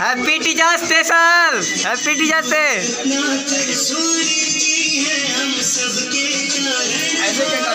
happy teachers day sir happy teachers day ऐसे क्या